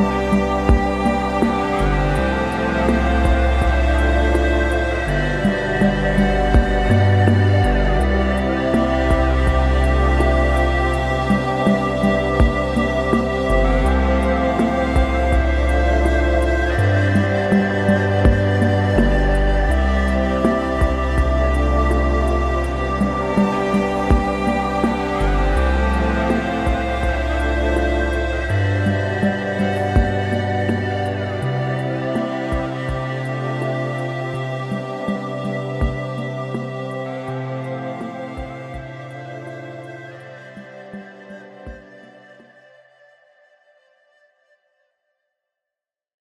Bye.